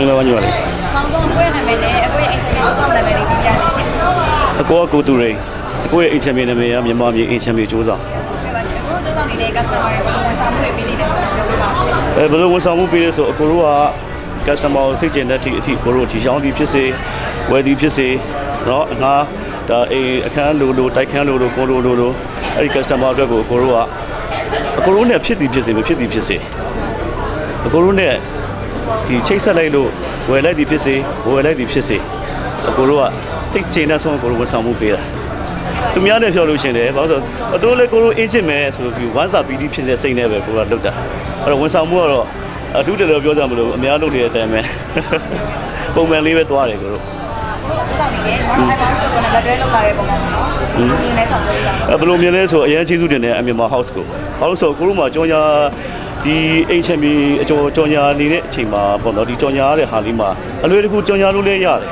င်္ဂလာပါညီမလေး မောင်ဆုံးကိုယ့်ရဲ့နာမည်နဲ့အခုရဲ့အိမ်ချမ်းကိုယ့်နာမည်လေးပြရစီဖြစ်ဟုတ် အကိုကကိုတူရိန်အကိုရဲ့အိမ်ချမ်းမြေနာမည်ကမြန်မာပြည်အိမ်ချမ်းမြေစူးစား ကဲ့ပါရှင်အခုတို့ဆောင်နေတဲ့ customer တွေကိုဝန်ဆောင်မှုတွေပေးနေတယ်ဆိုတော့ပြောပြပါဦး အဲဘယ်လိုဝန်ဆောင်မှုပေးလဲဆိုအကိုတို့က customer ကိုစိတ်ကျင်တဲ့အထိအထိကိုတို့ဒီချောင်းဒီဖြစ်စေဝယ်ဒီဖြစ်စေเนาะငါဒါအေးအခန်းလိုလိုတိုက်ခန်းလိုလိုကိုလိုလိုလိုအဲ့ဒီ customer အတွက်ကိုအကိုတို့ကအကိုတို့နဲ့ဖြစ်သည်ဖြစ်စေမဖြစ်သည်ဖြစ်စေအကိုတို့နဲ့ ဒီချိတ်ဆက်လိုက်လို့ဝယ်လိုက်သည်ဖြစ်စေဝယ်လိုက်သည်ဖြစ်စေအကိုတို့ကစိတ်ကျင်တဲ့ဆုံးအကိုတို့ဝန်ဆောင်မှုပေးတာသူများနဲ့ပြောလို့ရှရင်တယ်ဘာလို့လဲဆိုတော့သူတို့လည်းကိုလိုအင်းချစ်မယ်ဆိုပြီးဝမ်းစာပီတိဖြစ်တဲ့စိတ်နဲ့ပဲကိုကလုပ်တာအဲ့တော့ဝန်ဆောင်မှုကတော့အထူးတလည်းပြောကြမလို့အများလုပ်နေတဲ့အတိုင်းပဲပုံမှန်လေးပဲသွားတယ်ကိုတို့တို့ဆောင်နေတဲ့နော်အဲ့ကောင်တို့ကလည်းတွဲလောက်လာတဲ့ပုံမှာနော်ဒီနေ့ဆောင်ပေးတာအဲဘယ်လိုမြင်လဲဆိုအရင်ကျေးဇူးတင်တယ်အမြန်မာ house ကိုဘာလို့ဆိုကိုတို့မှာကြောညာ ဒီအိမ်ချမ်းမီအကျော်ကြောညာနေတဲ့အချိန်မှာပေါ့နော်ဒီကြောညာရတဲ့ဟာလေးမှာအလွယ်တကူကြောညာလို့လည်းရတယ်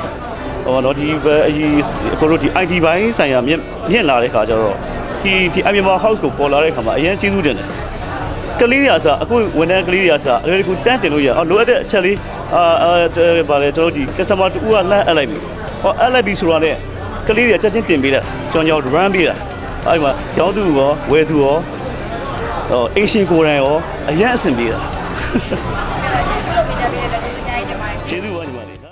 ဟောနော်ဒီဘက်အကြီးကိုတို့ဒီ IT ဘိုင်းဆိုင်ရာမြင့်မြင့်လာတဲ့ခါကျတော့ဒီဒီအမြန်မာ house ကိုပေါ်လာတဲ့ခါမှာအရင်ကျေးဇူးတင်တယ်ကလေးတွေကစအခုဝန်ထမ်းကလေးတွေကစအလွယ်တကူတန်းတင်လို့ရအောင်လိုအပ်တဲ့အချက်လေးအာအာဗာလေကျွန်တော်တို့ဒီ customer တူကလမ်းအပ်လိုက်ပြီဟောအပ်လိုက်ပြီဆိုတော့ ਨੇ ကလေးတွေကချက်ချင်းတင်ပေးတာကျွန်တော် run ပေးတာအဲဒီမှာကျောင်းသူရောဝယ်သူရော ဟိုအင်ရှင်ကိုယ်တိုင်ရောအရင်အဆင်ပြေတာကျေးဇူးပါညီမလေး